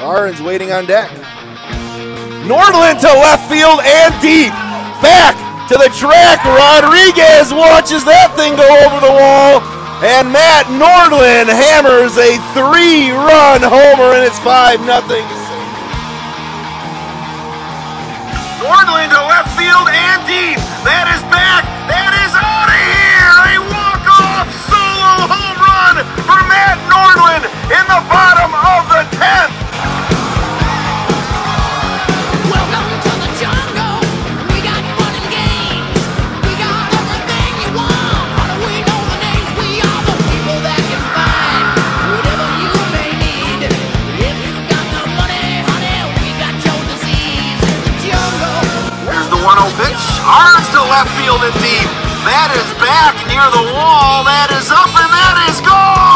Aaron's waiting on deck. Nordland to left field and deep. Back to the track. Rodriguez watches that thing go over the wall. And Matt Nordland hammers a three run homer, and it's 5 0. Nordland to left field. The 1 0 pitch. Arms to left field and deep. That is back near the wall. That is up and that is gone.